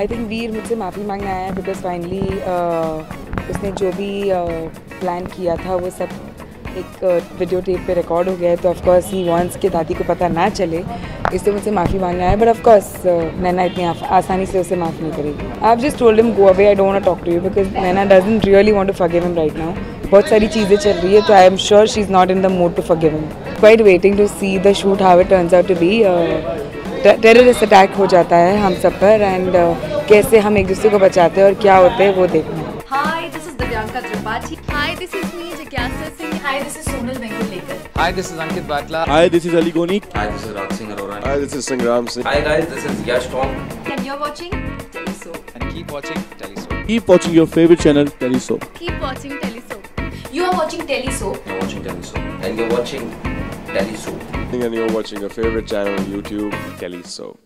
मुझसे माफ़ी मांगने आया है बिकॉज़ फाइनली उसने जो भी प्लान किया था, वो सब एक वीडियो टेप पे रिकॉर्ड हो गया है तो ऑफकोर्स ही वॉन्ट्स के दादी को पता ना चले, इसलिए मुझसे माफ़ी मांगना है बट ऑफकोर्स नैना इतनी आसानी से उसे माफ़ नहीं करेगी। आप just told him go away I don't talk to you because Naina doesn't really want to forgive him right now बहुत सारी चीज़ें चल रही है तो I am sure she is not in the mood to forgive him quite waiting to see the shoot how it turns out to be terrorist attack हो जाता है हम सब पर एंड uh, कैसे हम एक दूसरे को बचाते हैं और क्या होते हैं वो देखना है Hi, this is Divyanka Tripathi. Hi, this is me, Jigyasa Singh. Hi, this is Sonal Venkulekar. Hi, this is Ankit Batla. Hi, this is Ali Goni. Hi, this is Raj Singh Arora. Hi, this is Sangram Singh. Hi guys, this is Yash Tom. And you're watching Telesoap. And keep watching Telesoap. Keep watching your favorite channel, Telesoap. Keep watching Telesoap. You are watching Telesoap. You're watching Telesoap. And you're watching Telesoap. and you're watching your favorite channel on YouTube, Kelly So.